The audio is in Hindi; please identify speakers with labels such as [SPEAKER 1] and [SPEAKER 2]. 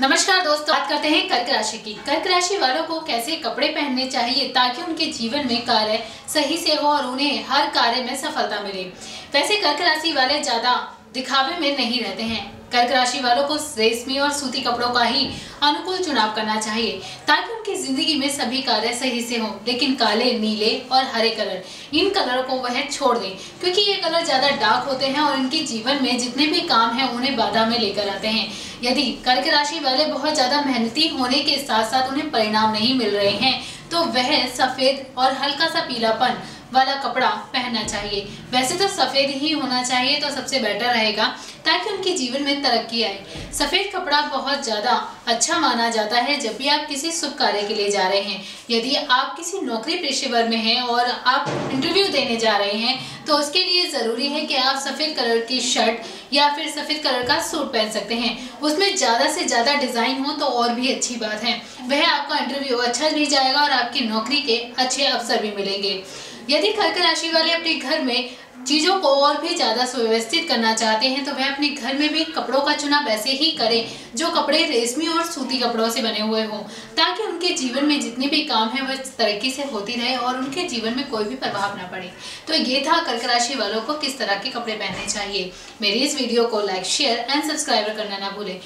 [SPEAKER 1] नमस्कार दोस्तों, बात करते हैं कर्क राशि की। कर्क राशि वालों को कैसे कपड़े पहनने चाहिए ताकि उनके जीवन में कार्य सही से हो और उन्हें हर कार्य में सफलता मिले? वैसे कर्क राशि वाले ज़्यादा दिखावे में नहीं रहते हैं। कर्क राशि वालों को रेशमी और सूती कपड़ों का ही अनुकूल चुनाव करना चाहिए, ताकि उनकी ज़िंदगी में सभी कार्य सही से हों। लेकिन काले, नीले और हरे कलर, इन कलरों को वह छोड़ दें, क्योंकि ये कलर ज़्यादा डार्क होते हैं और इनके जीवन में जितने भी काम हैं उन्हें बाधा में लेकर आते हैं। यदि कर्क राशि वाले बहुत ज़्यादा मेहनती होने के साथ साथ उन्हें परिणाम नहीं मिल रहे हैं तो वह सफ़ेद और हल्का सा पीलापन वाला कपड़ा पहनना चाहिए। वैसे तो सफ़ेद ही होना चाहिए तो सबसे बेटर रहेगा, ताकि उनके जीवन में तरक्की आए। सफ़ेद कपड़ा बहुत ज़्यादा अच्छा माना जाता है जब भी आप किसी शुभ कार्य के लिए जा रहे हैं। यदि आप किसी नौकरी पेशेवर में हैं और आप इंटरव्यू देने जा रहे हैं तो उसके लिए ज़रूरी है कि आप सफ़ेद कलर की शर्ट या फिर सफ़ेद कलर का सूट पहन सकते हैं। उसमें ज़्यादा से ज़्यादा डिज़ाइन हो तो और भी अच्छी बात है। वह आपका इंटरव्यू अच्छा भी जाएगा और आपकी नौकरी के अच्छे अवसर भी मिलेंगे। यदि कर्क राशि वाले अपने घर में चीज़ों को और भी ज़्यादा सुव्यवस्थित करना चाहते हैं तो वह अपने घर में भी कपड़ों का चुनाव ऐसे ही करें, जो कपड़े रेशमी और सूती कपड़ों से बने हुए हों, ताकि उनके जीवन में जितने भी काम हैं, वह तरक्की से होती रहे और उनके जीवन में कोई भी प्रभाव ना पड़े। तो ये था कर्क राशि वालों को किस तरह के कपड़े पहनने चाहिए। मेरी इस वीडियो को लाइक शेयर एंड सब्सक्राइब करना ना भूलें।